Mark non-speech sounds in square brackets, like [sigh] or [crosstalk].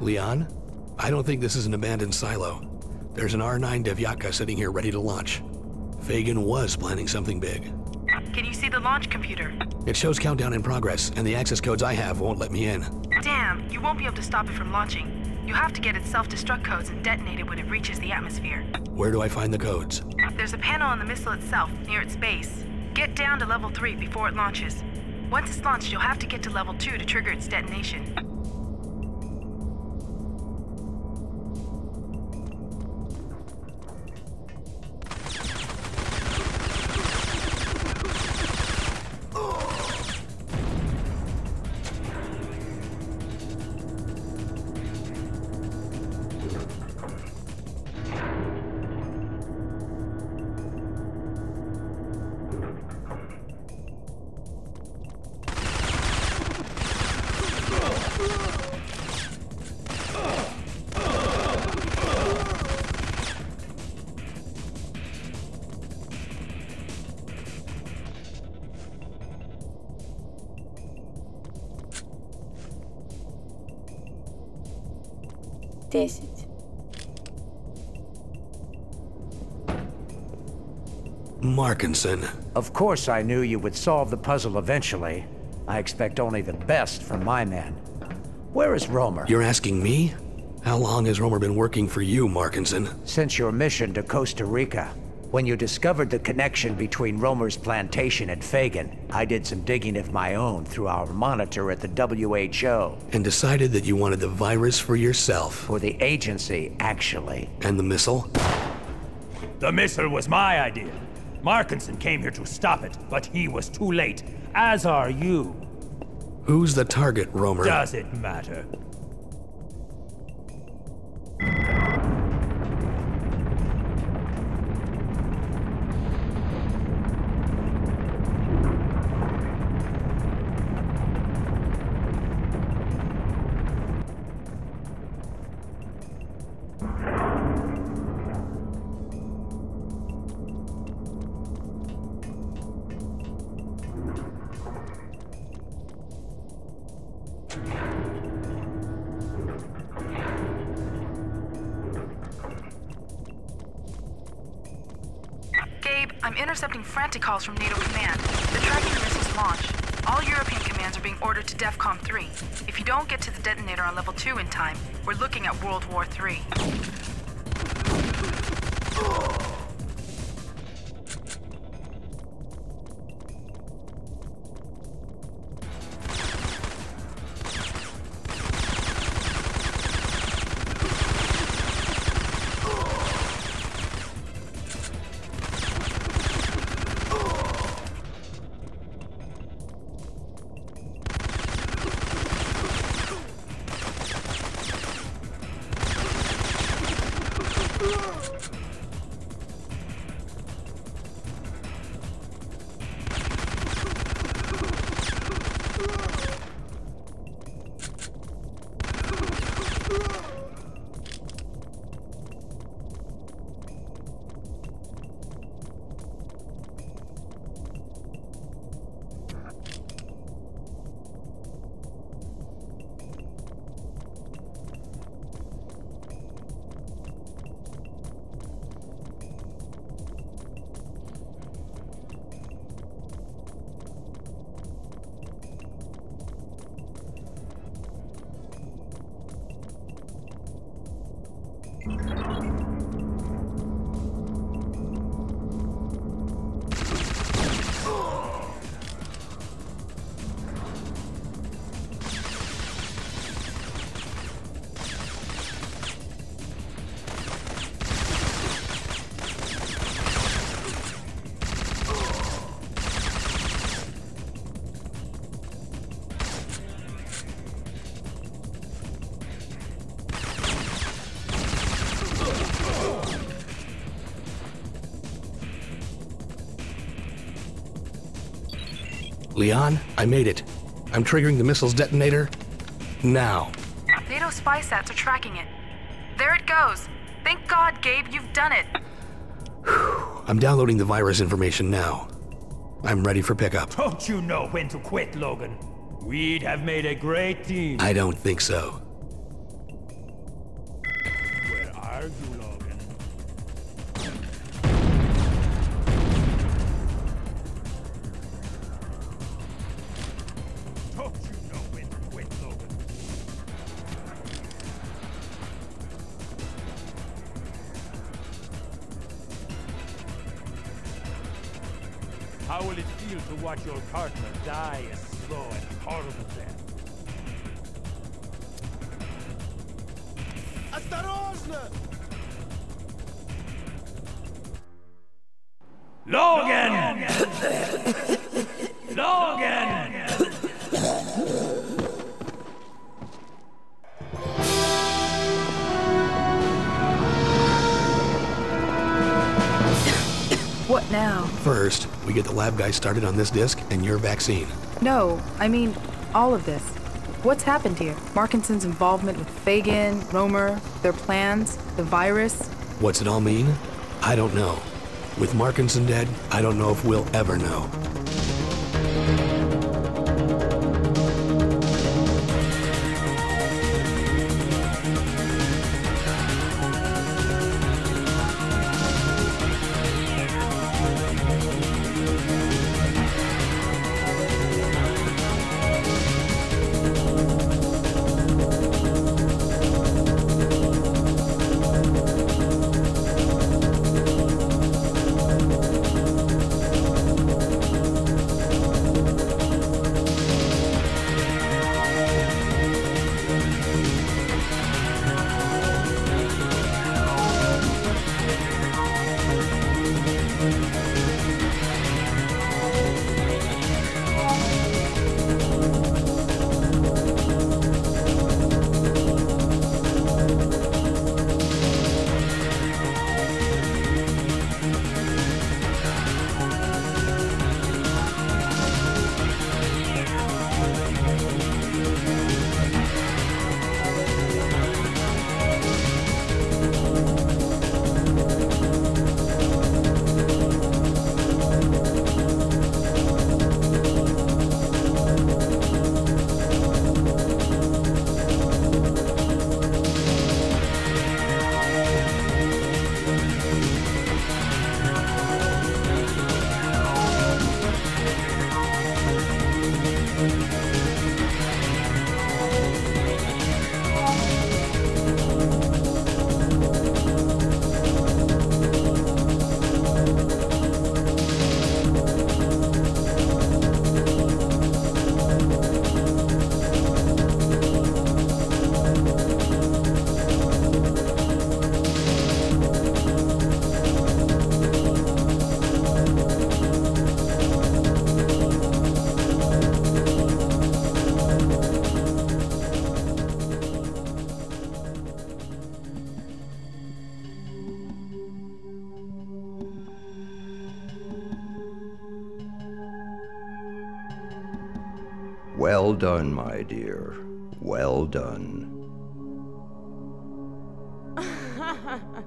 Lian? I don't think this is an abandoned silo. There's an R9 Devyatka sitting here ready to launch. Phagan was planning something big. Can you see the launch computer? It shows countdown in progress, and the access codes I have won't let me in. Damn, you won't be able to stop it from launching. You have to get its self-destruct codes and detonate it when it reaches the atmosphere. Where do I find the codes? There's a panel on the missile itself, near its base. Get down to level 3 before it launches. Once it's launched, you'll have to get to level 2 to trigger its detonation. десять. Markinson. Of course I knew you would solve the puzzle eventually. I expect only the best from my men. Where is Rhoemer? You're asking me? How long has Rhoemer been working for you, Markinson? Since your mission to Costa Rica when you discovered the connection between Rhoemer's plantation and Phagan, I did some digging of my own through our monitor at the WHO. And decided that you wanted the virus for yourself. For the agency, actually. And the missile? The missile was my idea. Markinson came here to stop it, but he was too late. As are you. Who's the target, Romer? Does it matter? I'm intercepting frantic calls from NATO Command. They're tracking missile's launch. All European commands are being ordered to DEFCON 3. If you don't get to the detonator on level 2 in time, we're looking at World War 3. Lian, I made it. I'm triggering the missile's detonator now. NATO spy sats are tracking it. There it goes. Thank God, Gabe, you've done it. [sighs] I'm downloading the virus information now. I'm ready for pickup. Don't you know when to quit, Logan? We'd have made a great team. I don't think so. How will it feel to watch your partner die a slow and horrible death? Logan! Logan! [laughs] now? First, we get the lab guy started on this disc and your vaccine. No, I mean, all of this. What's happened here? Markinson's involvement with Phagan, Rhoemer, their plans, the virus. What's it all mean? I don't know. With Markinson dead, I don't know if we'll ever know. Well done, my dear. Well done. [laughs]